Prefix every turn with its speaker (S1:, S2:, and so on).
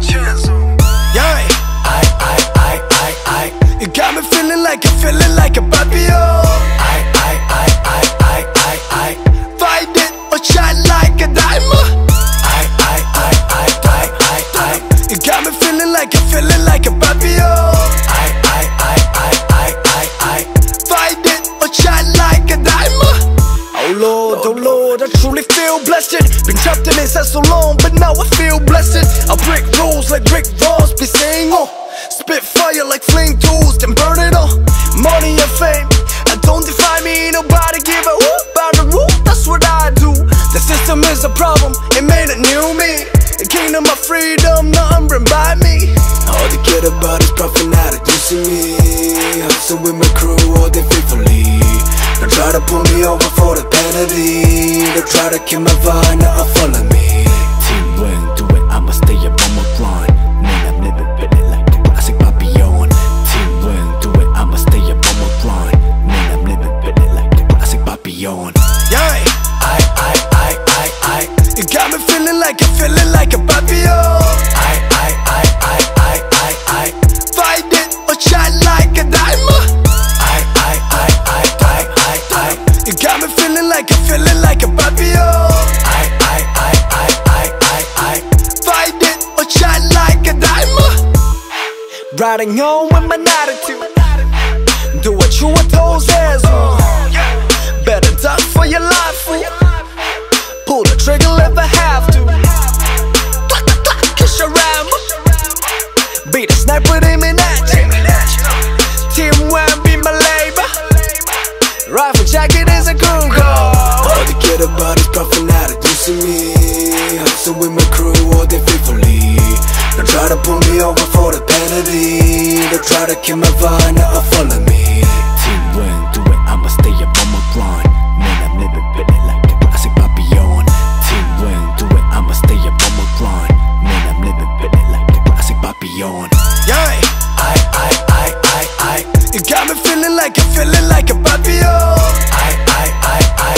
S1: chance. Yeah. I, I, I, I, I. You got me feeling like a feeling like a I, I, I, I, I, I, I. fight it or shine like a diamond. Lord, I truly feel blessed. Been trapped in this so long, but now I feel blessed. I break rules like Rick Ross, be saying, oh. Spit fire like flame tools, then burn it all. Money and fame, I don't define me. Nobody give a whoop about the rule. That's what I do. The system is a problem, it made a new me. The kingdom of freedom, nothing bring by me. All they care about is profit, not reducing me. Hustle with my crew, all day faithfully. Don't try to pull me over for the penalty. Try to kill my vibe, now uh, follow me. Team Wang, do it, I'ma stay up on my grind. Man, I'm living feeling like the classic Papillon. Team Wang, do it, I'ma stay up on my grind. Man, I'm living feeling like the classic Papillon. Yeah, I, I, I, I, I. You got me feeling like I'm feeling like a. Oh, I, I, I, I, I, I, I. Find it or shine like a diamond. Feeling like I'm feeling like a. Oh, I, I, I, I, I, I, I. Find it or shine like a diamond. Riding on with my attitude. Do what you were told says. Better duck for your life, fool. Pull the trigger if I have to. Clack, clack, clack, kiss your ram. Be the sniper aiming at you. Team one be my labor. Rifle jacket is a crew heard about is profit out abusing me. Hustling with my crew all day faithfully They try to pull me over for the penalty. They try to kill my vibe, now I follow me. Team Wang, do it, I'ma stay up on my grind. Man, I'm living bit like the classic papillon. Team Wang, do it, I'ma stay up on my grind. Man, I'm living bit like the classic papillon. Yeah, I, I, I, I, I You got me feeling like, feeling like a papillon. I, I, I, I